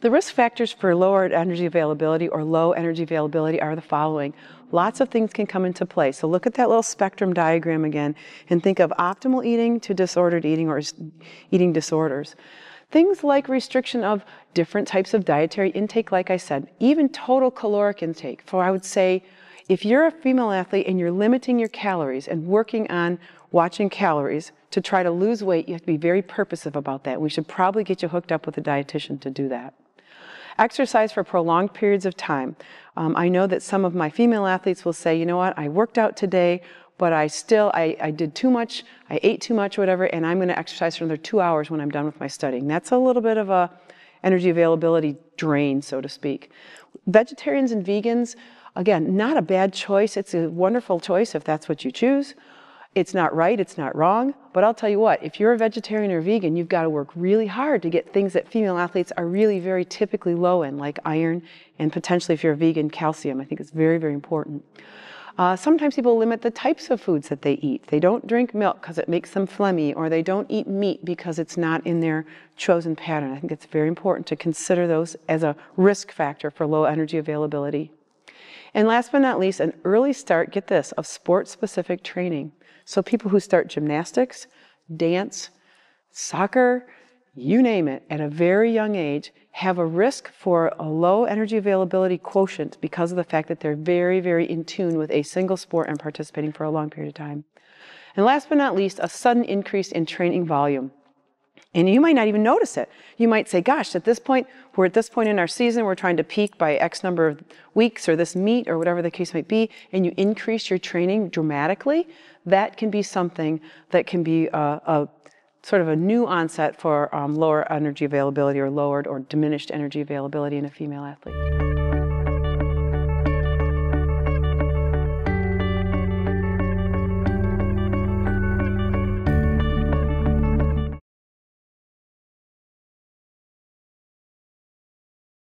The risk factors for lowered energy availability or low energy availability are the following. Lots of things can come into play. So look at that little spectrum diagram again and think of optimal eating to disordered eating or eating disorders. Things like restriction of different types of dietary intake, like I said, even total caloric intake. For I would say, if you're a female athlete and you're limiting your calories and working on watching calories to try to lose weight, you have to be very purposive about that. We should probably get you hooked up with a dietitian to do that. Exercise for prolonged periods of time. Um, I know that some of my female athletes will say, you know what, I worked out today, but I still, I, I did too much, I ate too much, whatever, and I'm going to exercise for another two hours when I'm done with my studying. That's a little bit of a energy availability drain, so to speak. Vegetarians and vegans, again, not a bad choice. It's a wonderful choice if that's what you choose. It's not right, it's not wrong, but I'll tell you what, if you're a vegetarian or vegan, you've got to work really hard to get things that female athletes are really very typically low in, like iron and potentially if you're a vegan, calcium. I think it's very, very important. Uh, sometimes people limit the types of foods that they eat. They don't drink milk because it makes them phlegmy, or they don't eat meat because it's not in their chosen pattern. I think it's very important to consider those as a risk factor for low energy availability. And last but not least, an early start, get this, of sport specific training. So people who start gymnastics, dance, soccer, you name it, at a very young age have a risk for a low energy availability quotient because of the fact that they're very, very in tune with a single sport and participating for a long period of time. And last but not least, a sudden increase in training volume. And you might not even notice it. You might say, gosh, at this point, we're at this point in our season, we're trying to peak by X number of weeks or this meet or whatever the case might be, and you increase your training dramatically that can be something that can be a, a sort of a new onset for um, lower energy availability or lowered or diminished energy availability in a female athlete.